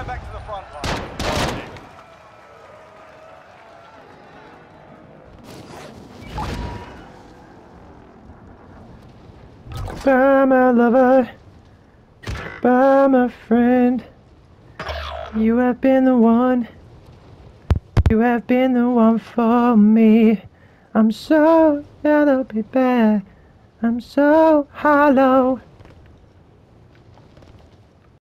going back to the front line. Goodbye, my lover. Goodbye, my friend. You have been the one. You have been the one for me. I'm so i'll be back. I'm so hollow.